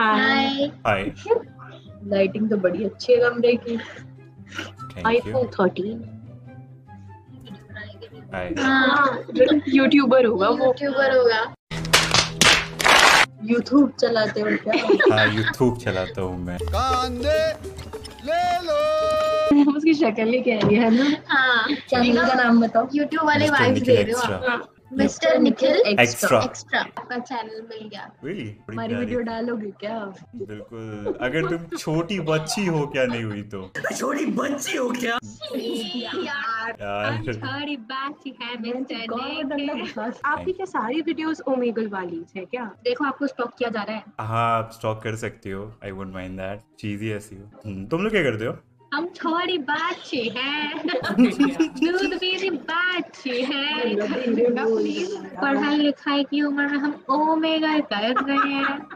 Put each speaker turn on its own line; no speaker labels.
हाय
हाय
lighting तो बड़ी अच्छी है कमरे की। आईफोन 13
हाय
हाँ।
यूट्यूबर होगा वो।
यूट्यूबर होगा।
यूट्यूब चलाते हो क्या?
हाँ यूट्यूब चलाता हूँ मैं। कांदे ले लो।
उसकी शक्ल ही कह रही है ना?
हाँ।
चैनल का नाम बताओ।
यूट्यूब वाले. वाइब्स दे रहे हो आप। मिस्टर निखिल
एक्स्ट्रा
एक्स्ट्रा आपका चैनल मिल गया।
Really?
हमारी वीडियो डालोगे क्या?
बिल्कुल। अगर तुम छोटी बच्ची हो क्या नहीं हुई तो?
छोटी बात है
बस। आपकी क्या सारी वीडियोस ओमेगल वाली है क्या?
देखो आपको स्टॉक किया जा रहा है।
हाँ आप स्टॉक कर सकती हो। आई वोंट माइंड दैट चीज़ ही ऐसी हो। हम्म, तुम लोग क्या करते हो?
हम थोड़ी बाछी है। दूध मेरी बाछी है। पढ़ाई लिखाई की उम्र में हम ओमेगा कर रहे हैं।